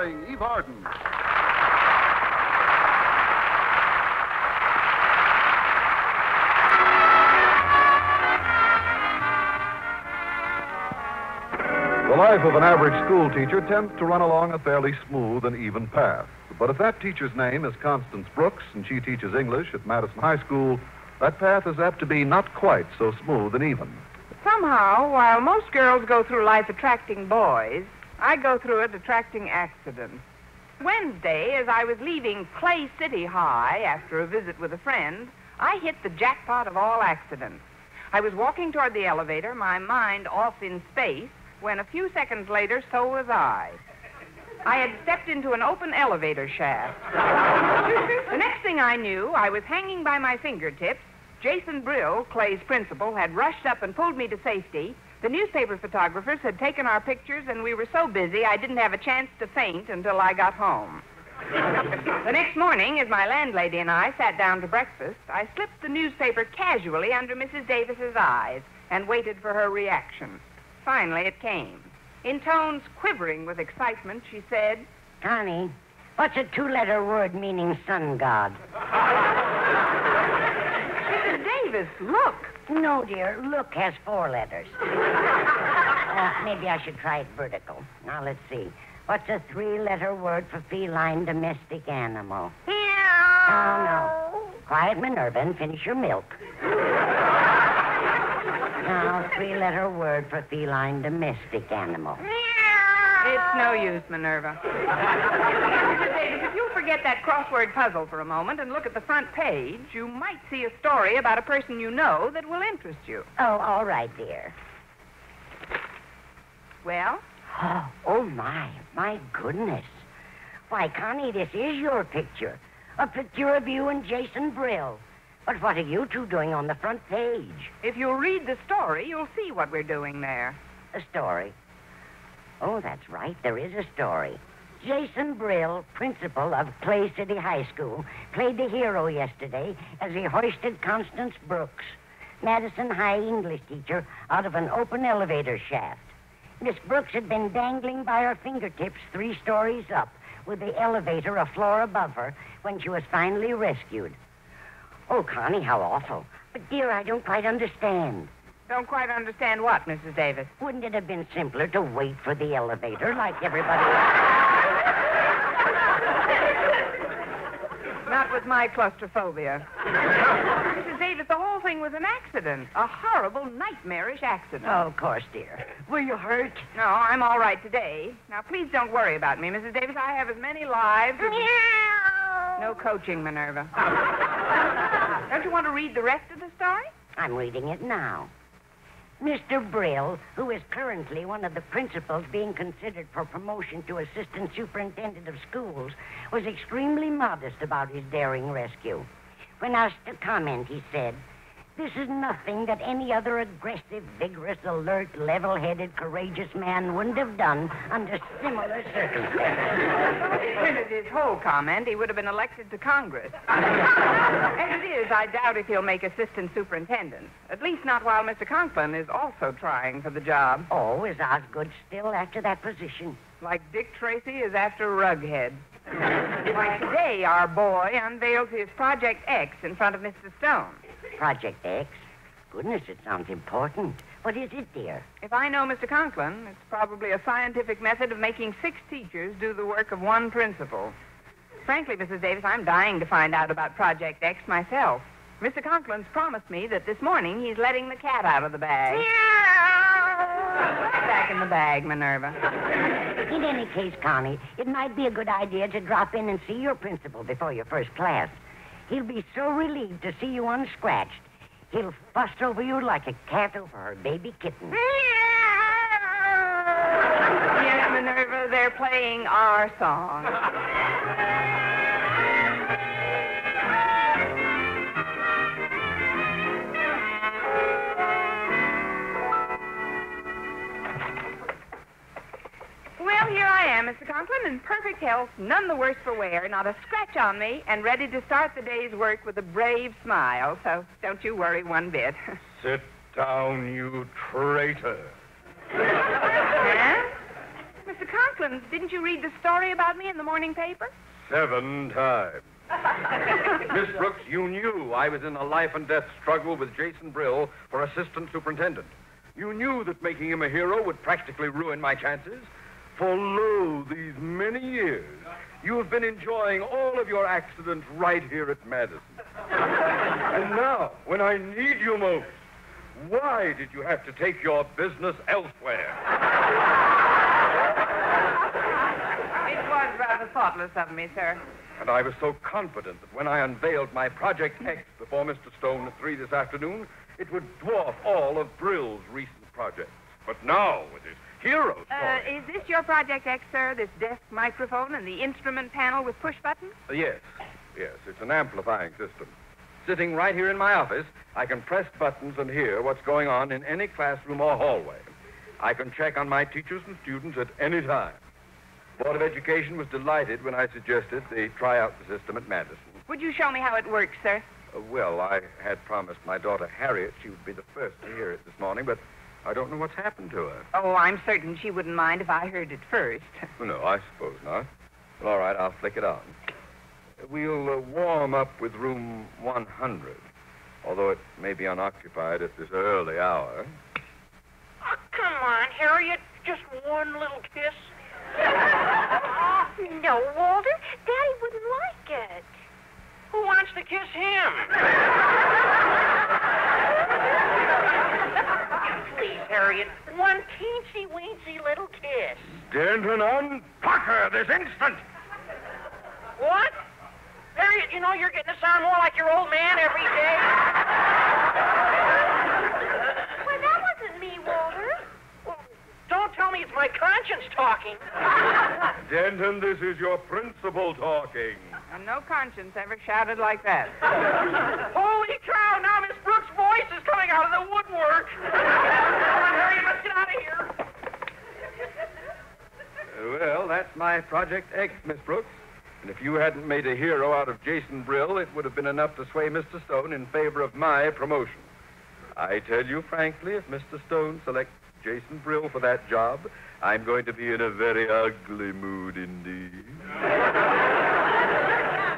starring Eve Arden. The life of an average school teacher tends to run along a fairly smooth and even path. But if that teacher's name is Constance Brooks and she teaches English at Madison High School, that path is apt to be not quite so smooth and even. Somehow, while most girls go through life attracting boys, I go through it attracting accidents. Wednesday, as I was leaving Clay City High after a visit with a friend, I hit the jackpot of all accidents. I was walking toward the elevator, my mind off in space, when a few seconds later, so was I. I had stepped into an open elevator shaft. the next thing I knew, I was hanging by my fingertips. Jason Brill, Clay's principal, had rushed up and pulled me to safety. The newspaper photographers had taken our pictures, and we were so busy I didn't have a chance to faint until I got home. the next morning, as my landlady and I sat down to breakfast, I slipped the newspaper casually under Mrs. Davis's eyes and waited for her reaction. Finally, it came. In tones quivering with excitement, she said, Connie, what's a two letter word meaning sun god? Mrs. Davis, look. No, dear. Look has four letters. uh, maybe I should try it vertical. Now, let's see. What's a three letter word for feline domestic animal? Meow. Oh, no. Quiet, Minerva, and finish your milk. now, three letter word for feline domestic animal. Meow. It's no use, Minerva. Mrs. Davis, if you'll forget that crossword puzzle for a moment and look at the front page, you might see a story about a person you know that will interest you. Oh, all right, dear. Well? Oh, oh, my. My goodness. Why, Connie, this is your picture. A picture of you and Jason Brill. But what are you two doing on the front page? If you'll read the story, you'll see what we're doing there. A story. Oh, that's right. There is a story. Jason Brill, principal of Clay City High School, played the hero yesterday as he hoisted Constance Brooks, Madison High English teacher, out of an open elevator shaft. Miss Brooks had been dangling by her fingertips three stories up, with the elevator a floor above her, when she was finally rescued. Oh, Connie, how awful. But, dear, I don't quite understand. Don't quite understand what, Mrs. Davis. Wouldn't it have been simpler to wait for the elevator like everybody else? Not with my claustrophobia. Mrs. Davis, the whole thing was an accident. A horrible, nightmarish accident. Oh, of course, dear. Were you hurt? No, I'm all right today. Now, please don't worry about me, Mrs. Davis. I have as many lives. as- No coaching, Minerva. don't you want to read the rest of the story? I'm reading it now. Mr. Brill, who is currently one of the principals being considered for promotion to assistant superintendent of schools, was extremely modest about his daring rescue. When asked to comment, he said, This is nothing that any other aggressive, vigorous, alert, level headed, courageous man wouldn't have done under similar circumstances. Printed his whole comment, he would have been elected to Congress. As it is, I doubt if he'll make assistant superintendent. At least not while Mr. Conklin is also trying for the job. Oh, is Osgood still after that position? Like Dick Tracy is after Rughead. Why, today our boy unveils his Project X in front of Mr. Stone. Project X? Goodness, it sounds important. What is it, dear? If I know Mr. Conklin, it's probably a scientific method of making six teachers do the work of one principal. Frankly, Mrs. Davis, I'm dying to find out about Project X myself. Mr. Conklin's promised me that this morning he's letting the cat out of the bag. Back in the bag, Minerva. In any case, Connie, it might be a good idea to drop in and see your principal before your first class. He'll be so relieved to see you unscratched. He'll fuss over you like a cat over her baby kitten. Yes, Minerva, they're playing our song. Well, here I am, Mr. Conklin, in perfect health, none the worse for wear, not a scratch on me, and ready to start the day's work with a brave smile. So don't you worry one bit. Sit down, you traitor. huh? Mr. Mr. Conklin, didn't you read the story about me in the morning paper? Seven times. Miss Brooks, you knew I was in a life and death struggle with Jason Brill for assistant superintendent. You knew that making him a hero would practically ruin my chances. For lo, these many years, you have been enjoying all of your accidents right here at Madison. and now, when I need you most, why did you have to take your business elsewhere? It was rather thoughtless of me, sir. And I was so confident that when I unveiled my Project X before Mr. Stone at 3 this afternoon, it would dwarf all of Brill's recent projects. But now, with his hero story... Uh, is this your Project X, sir? This desk microphone and the instrument panel with push buttons? Uh, yes, yes, it's an amplifying system. Sitting right here in my office, I can press buttons and hear what's going on in any classroom or hallway. I can check on my teachers and students at any time. Board of Education was delighted when I suggested they try out the system at Madison. Would you show me how it works, sir? Uh, well, I had promised my daughter Harriet she would be the first to hear it this morning, but I don't know what's happened to her. Oh, I'm certain she wouldn't mind if I heard it first. Well, no, I suppose not. Well, all right, I'll flick it on. We'll uh, warm up with room 100, although it may be unoccupied at this early hour. Oh, come on, Harriet. Just one little kiss. no, Walter. Daddy wouldn't like it. Who wants to kiss him? Please, Harriet. One teensy weensy little kiss. Denton, unfuck her this instant! What? Harriet, you know you're getting to sound more like your old man every day. Well, that wasn't me, Walter. Well, don't tell me it's my conscience talking. Denton, this is your principal talking. And no conscience ever shouted like that. Holy cow, now Miss Brooks' voice is coming out of the woodwork. Come on, Harriet, let's get out of here. Well, that's my Project X, Miss Brooks. And if you hadn't made a hero out of Jason Brill, it would have been enough to sway Mr. Stone in favor of my promotion. I tell you frankly, if Mr. Stone selects Jason Brill for that job, I'm going to be in a very ugly mood indeed.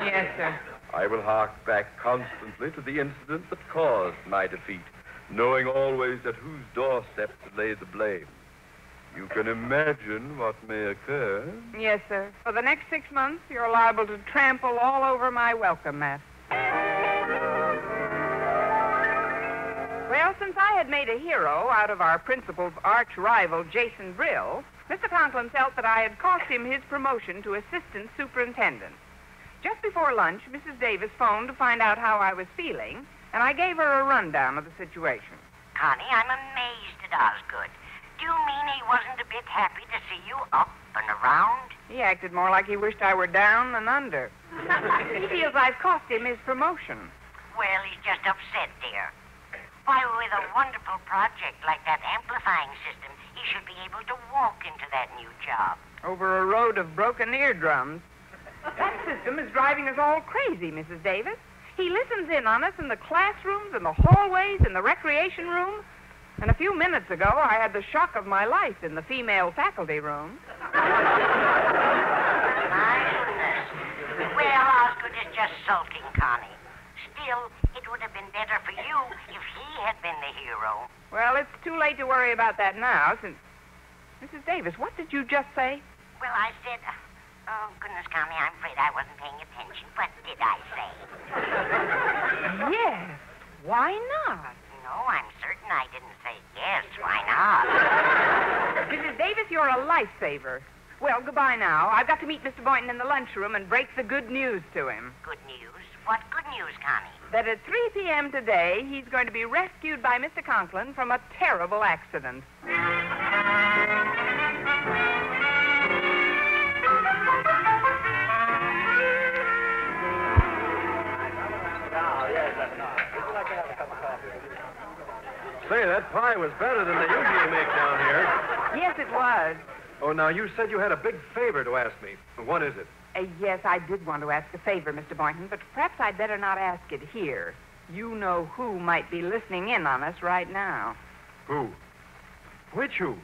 Yes, sir. I will hark back constantly to the incident that caused my defeat, knowing always at whose doorstep to lay the blame. You can imagine what may occur. Yes, sir. For the next six months, you're liable to trample all over my welcome mat. Well, since I had made a hero out of our principal's arch rival, Jason Brill, Mr. Conklin felt that I had cost him his promotion to assistant superintendent. Just before lunch, Mrs. Davis phoned to find out how I was feeling, and I gave her a rundown of the situation. Connie, I'm amazed at Osgood. Do you mean he wasn't a bit happy to see you up and around? He acted more like he wished I were down than under. he feels I've cost him his promotion. Well, he's just upset, dear. Why, with a wonderful project like that amplifying system, he should be able to walk into that new job. over a road of broken eardrums. That system is driving us all crazy, Mrs. Davis. He listens in on us in the classrooms, in the hallways, in the recreation room. And a few minutes ago, I had the shock of my life in the female faculty room. My goodness. Well, Osgood is just sulking, Connie. Still, it would have been better for you if he had been the hero. Well, it's too late to worry about that now, since. Mrs. Davis, what did you just say? Well, I said, oh, goodness, Connie, I'm afraid I wasn't paying attention. What did I say? Yes. Why not? No, I'm certain I didn't say yes. Why not? Mrs. Davis, you're a lifesaver. Well, goodbye now. I've got to meet Mr. Boynton in the lunchroom and break the good news to him. Good news? What good news, Connie? That at 3 p.m. today, he's going to be rescued by Mr. Conklin from a terrible accident. Say, that pie was better than they usually make down here. Yes, it was. Oh, now, you said you had a big favor to ask me. What is it? Uh, yes, I did want to ask a favor, Mr. Boynton, but perhaps I'd better not ask it here. You know who might be listening in on us right now. Who? Which who?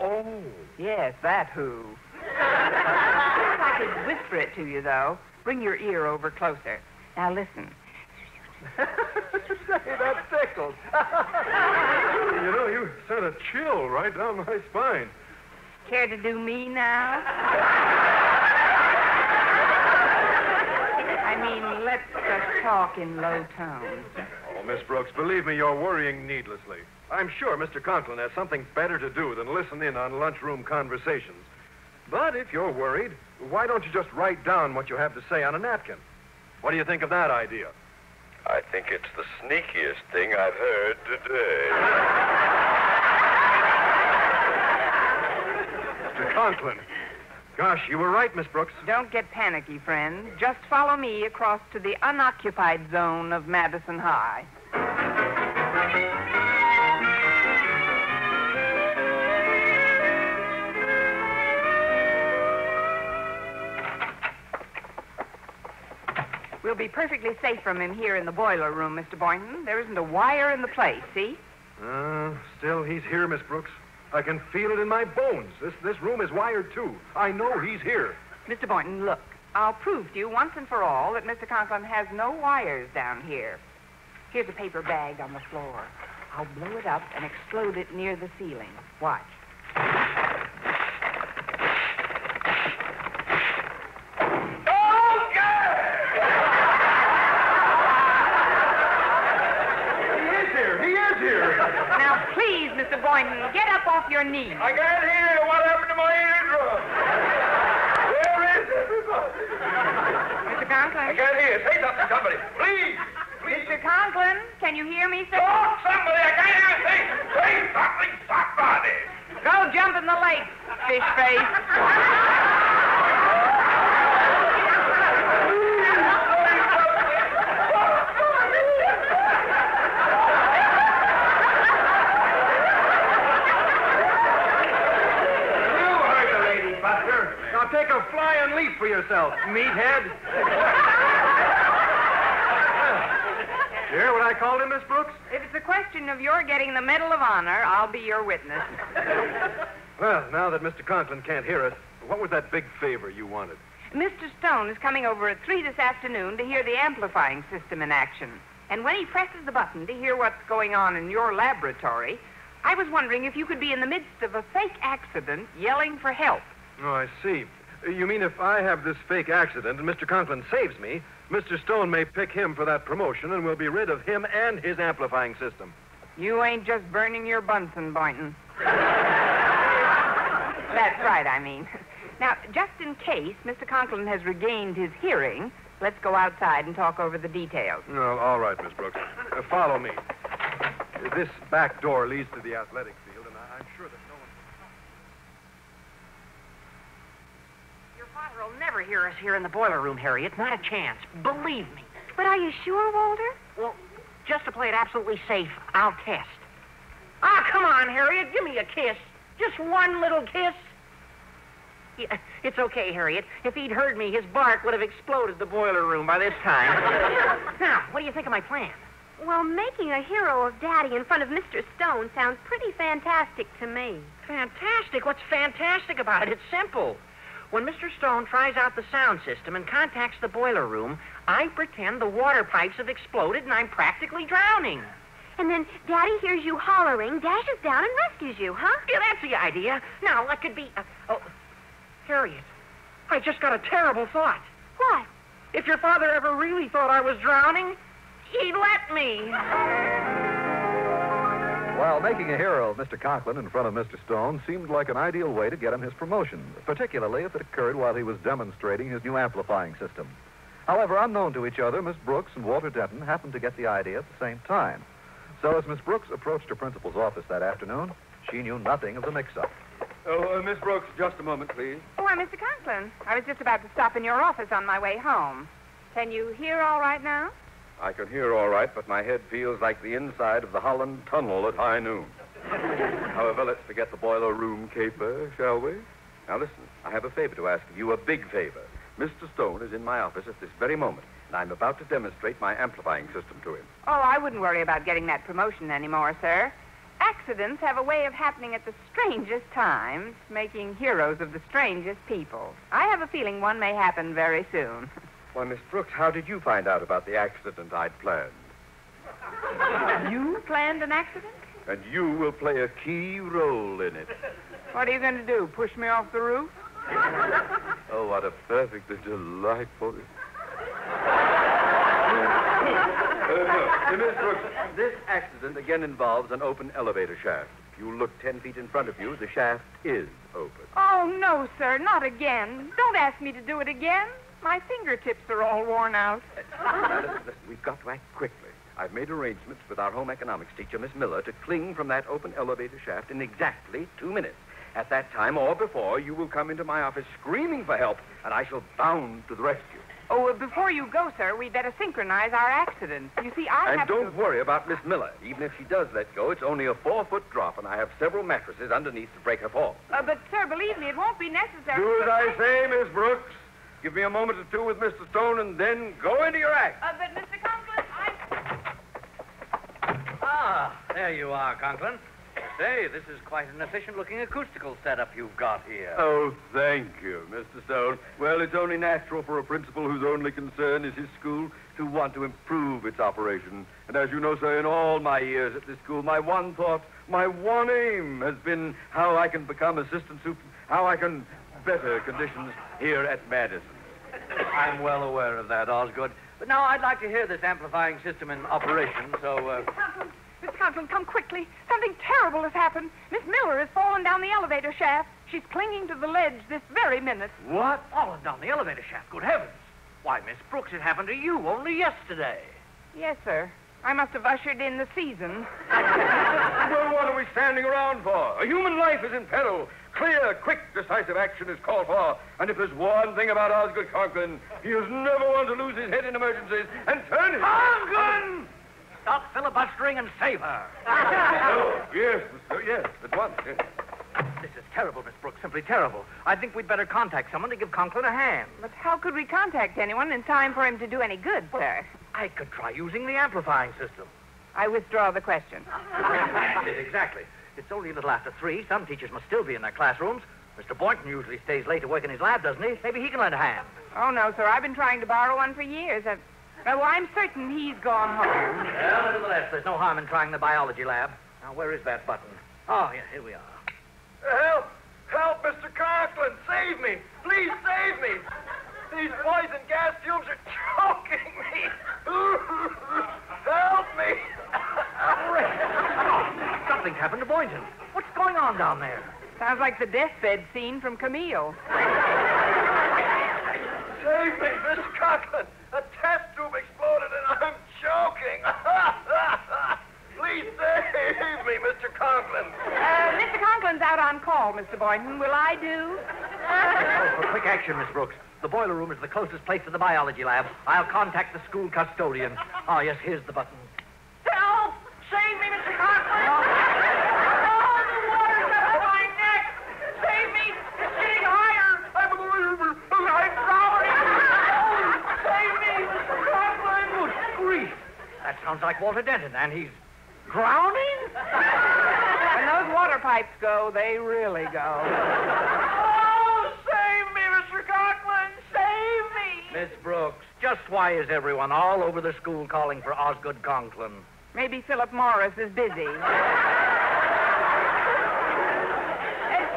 Oh. Yes, that who. if I could whisper it to you, though, bring your ear over closer. Now listen. Say, that tickles. you know, you sent a chill right down my spine. Care to do me now? I mean, let's just talk in low tones. Oh, Miss Brooks, believe me, you're worrying needlessly. I'm sure Mr. Conklin has something better to do than listen in on lunchroom conversations. But if you're worried, why don't you just write down what you have to say on a napkin? What do you think of that idea? I think it's the sneakiest thing I've heard today. Mr. Conklin. Gosh, you were right, Miss Brooks. Don't get panicky, friend. Just follow me across to the unoccupied zone of Madison High. We'll be perfectly safe from him here in the boiler room, Mr. Boynton. There isn't a wire in the place, see? Uh, still, he's here, Miss Brooks. I can feel it in my bones. This, this room is wired, too. I know he's here. Mr. Boynton, look. I'll prove to you once and for all that Mr. Conklin has no wires down here. Here's a paper bag on the floor. I'll blow it up and explode it near the ceiling. Watch. He is here. He is here. Now, please, Mr. Boynton, get up off your knees. I can't hear. What happened to my eardrum? Where is everybody? Mr. Conklin. I can't hear. Say something, somebody. Please. Mr. Conklin, can you hear me, sir? Talk, somebody. I can't hear a thing. Say something, somebody. Go jump in the lake, fish face. You heard the lady, Buster. Now take a flying leap for yourself, meathead. you hear what I called him, Miss Brooks? If it's a question of your getting the Medal of Honor, I'll be your witness. Well, now that Mr. Conklin can't hear us, what was that big favor you wanted? Mr. Stone is coming over at 3 this afternoon to hear the amplifying system in action. And when he presses the button to hear what's going on in your laboratory, I was wondering if you could be in the midst of a fake accident yelling for help. Oh, I see. You mean if I have this fake accident and Mr. Conklin saves me, Mr. Stone may pick him for that promotion and we'll be rid of him and his amplifying system. You ain't just burning your Bunsen, Boynton. That's right, I mean. Now, just in case Mr. Conklin has regained his hearing, let's go outside and talk over the details. No, all right, Miss Brooks. Uh, follow me. This back door leads to the athletic field, and I- I'm sure that no one. Your father hear us here in the boiler room, Harriet. Not a chance. Believe me. But are you sure, Walter? Well, just to play it absolutely safe, I'll test. Ah, come on, Harriet. Give me a kiss. Just one little kiss. Yeah, it's okay, Harriet. If he'd heard me, his bark would have exploded the boiler room by this time. now, what do you think of my plan? Well, making a hero of Daddy in front of Mr. Stone sounds pretty fantastic to me. Fantastic. What's fantastic about it? It's simple. When Mr. Stone tries out the sound system and contacts the boiler room, I pretend the water pipes have exploded and I'm practically drowning. And then Daddy hears you hollering, dashes down, and rescues you, huh? Yeah, that's the idea. Now, what could be. Uh, oh, Harriet, I just got a terrible thought. What? If your father ever really thought I was drowning, he'd let me. While making a hero of Mr. Conklin in front of Mr. Stone seemed like an ideal way to get him his promotion, particularly if it occurred while he was demonstrating his new amplifying system. However, unknown to each other, Miss Brooks and Walter Denton happened to get the idea at the same time. So as Miss Brooks approached her principal's office that afternoon, she knew nothing of the mix-up. Oh, uh, Miss Brooks, just a moment, please. Why, Mr. Conklin, I was just about to stop in your office on my way home. Can you hear all right now? I can hear all right, but my head feels like the inside of the Holland Tunnel at high noon. However, let's forget the boiler room caper, shall we? Now, listen, I have a favor to ask of you, a big favor. Mr. Stone is in my office at this very moment, and I'm about to demonstrate my amplifying system to him. Oh, I wouldn't worry about getting that promotion anymore, sir. accidents have a way of happening at the strangest times, making heroes of the strangest people. I have a feeling one may happen very soon. Why, Miss Brooks, how did you find out about the accident I'd planned? You planned an accident? And you will play a key role in it. What are you going to do? Push me off the roof? Oh, what a perfectly delightful. Uh. Miss Brooks, this accident again involves an open elevator shaft. If you look ten feet in front of you, the shaft is open. Oh, no, sir, not again. Don't ask me to do it again. My fingertips are all worn out. Now, listen, listen, we've got to act quickly. I've made arrangements with our home economics teacher, Miss Miller, to cling from that open elevator shaft in exactly two minutes. At that time or before, you will come into my office screaming for help, and I shall bound to the rescue. Oh, uh, before you go, sir, we'd better synchronize our accidents. You see, I and have don't to... worry about Miss Miller. Even if she does let go, it's only a four-foot drop, and I have several mattresses underneath to break her fall. Uh, but, sir, believe me, it won't be necessary. Do as I say, Miss Brooks. Give me a moment or two with Mr. Stone, and then go into your act. Uh, but, Mr. Conklin, I... Ah, there you are, Conklin. Say, this is quite an efficient-looking acoustical setup you've got here. Oh, thank you, Mr. Stone. Well, it's only natural for a principal whose only concern is his school to want to improve its operation. And as you know, sir, in all my years at this school, my one thought, my one aim has been how I can become assistant super, how I can better conditions here at Madison. I'm well aware of that, Osgood. But now I'd like to hear this amplifying system in operation, so, uh... Conklin, Miss Conklin, come quickly. Something terrible has happened. Miss Miller has fallen down the elevator shaft. She's clinging to the ledge this very minute. What? Fallen down the elevator shaft. Good heavens. Why, Miss Brooks, it happened to you only yesterday. Yes, sir. I must have ushered in the season. well, what are we standing around for? A human life is in peril. Clear, quick, decisive action is called for. And if there's one thing about Osgood Conklin, he is never one to lose his head in emergencies and turn his... Conklin! Stop filibustering and save her. Oh, yes, Mr. Yes, at once. Yes. This is terrible, Miss Brooks. Simply terrible. I think we'd better contact someone to give Conklin a hand. But how could we contact anyone in time for him to do any good, sir? I could try using the amplifying system. I withdraw the question. Exactly. It's only a little after three. Some teachers must still be in their classrooms. Mr. Boynton usually stays late to work in his lab, doesn't he? Maybe he can lend a hand. Oh, no, sir. I've been trying to borrow one for years. Uh, I've... Oh, I'm certain he's gone home. Well, nevertheless, there's no harm in trying the biology lab. Now, where is that button? Oh, yeah, here we are. Help! Help, Mr. Conklin! Save me! Please save me! These poison gas fumes are choking me! Help me! Oh, something's happened to Boynton. What's going on down there? Sounds like the deathbed scene from Camille. Save me, Mr. Conklin! A test tube exploded and I'm choking! Please save me, Mr. Conklin! Uh, Mr. Conklin's out on call, Mr. Boynton. Will I do? Oh, for quick action, Miss Brooks. The boiler room is the closest place to the biology lab. I'll contact the school custodian. Oh, yes, here's the button. Help! Save me, Mr. Conklin! Oh, the water's up to my neck! Save me! It's getting higher! I'm, I'm drowning! Save me, Mr. Conklin! Good grief! That sounds like Walter Denton, and he's drowning? When those water pipes go, they really go. Oh, save me, Mr. Conklin! Save me! Miss Brooks, just why is everyone all over the school calling for Osgood Conklin? Maybe Philip Morris is busy. Uh,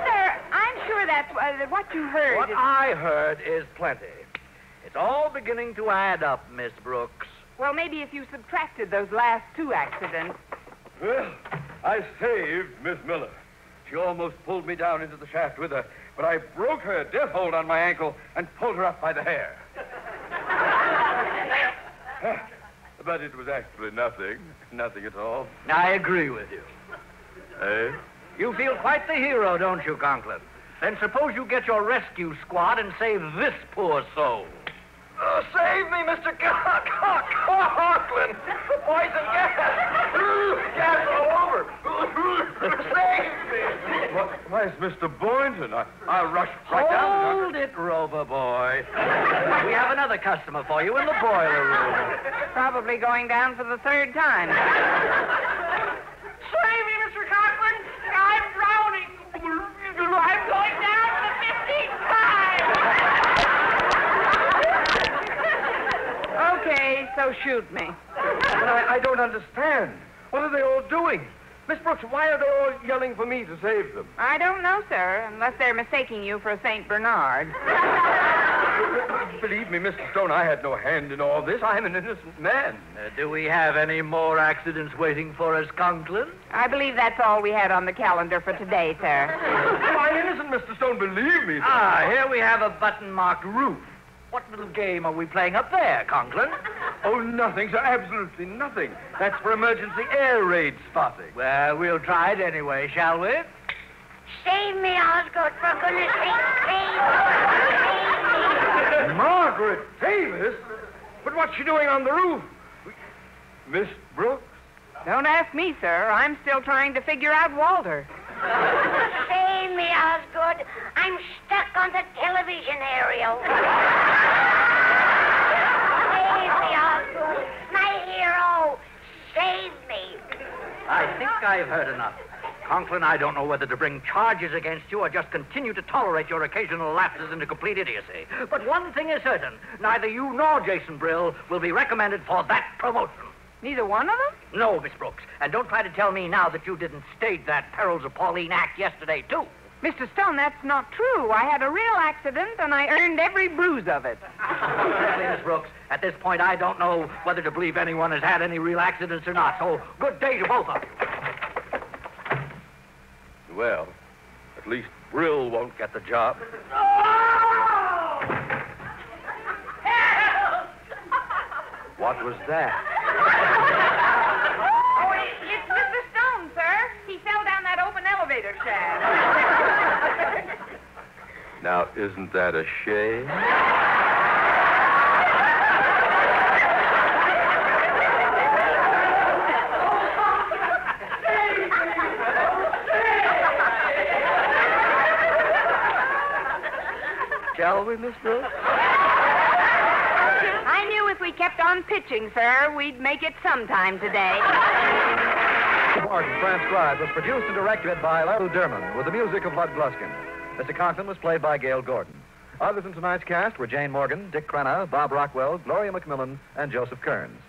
sir, I'm sure that's uh, what you heard. What is- I heard is plenty. It's all beginning to add up, Miss Brooks. Well, maybe if you subtracted those last two accidents. Well, I saved Miss Miller. She almost pulled me down into the shaft with her, but I broke her death hold on my ankle and pulled her up by the hair. but it was actually nothing. Nothing at all. I agree with you. Eh? You feel quite the hero, don't you, Conklin? Then suppose you get your rescue squad and save this poor soul. Oh, save me, Mr. Con- Con- Conklin! The poison gas! gas all over! save me! Why, why, it's Mr. Boynton. I, I rushed right down. Hold it, Rover boy. we have another customer for you in the boiler room. Probably going down for the third time. Save me, Mr. Conklin! I'm drowning. I'm going down the 15th time. Okay, so shoot me. But I, I don't understand. What are they all doing? Miss Brooks, why are they all yelling for me to save them? I don't know, sir, unless they're mistaking you for a St. Bernard. Believe me, Mr. Stone, I had no hand in all this. I'm an innocent man. Uh, do we have any more accidents waiting for us, Conklin? I believe that's all we had on the calendar for today, sir. I'm innocent, Mr. Stone. Believe me. sir. Ah, here we have a button marked roof. What little game are we playing up there, Conklin? Oh, nothing, sir. Absolutely nothing. That's for emergency air raid spotting. Well, we'll try it anyway, shall we? Save me, Osgood, for goodness sake. Save me. Margaret Davis? But what's she doing on the roof? Miss Brooks? Don't ask me, sir. I'm still trying to figure out Walter. Save me, Osgood. I'm stuck on the television aerial. Save me. I think I've heard enough. Conklin, I don't know whether to bring charges against you or just continue to tolerate your occasional lapses into complete idiocy. But one thing is certain neither you nor Jason Brill will be recommended for that promotion. Neither one of them? No, Miss Brooks. And don't try to tell me now that you didn't stage that Perils of Pauline act yesterday, too. Mr. Stone, that's not true. I had a real accident, and I earned every bruise of it. Frankly, Miss Brooks, at this point, I don't know whether to believe anyone has had any real accidents or not. So, good day to both of you. Well, at least Brill won't get the job. What was that? Oh, it's Mr. Stone, sir. He fell down that open elevator shaft. Now, isn't that a shame? Shall we, Miss Brooks? I knew if we kept on pitching, sir, we'd make it sometime today. Martin transcribed was produced and directed by Lou Derman with the music of Bud Gluskin. Mr. Conklin was played by Gale Gordon. Others in tonight's cast were Jane Morgan, Dick Crenna, Bob Rockwell, Gloria McMillan, and Joseph Kearns.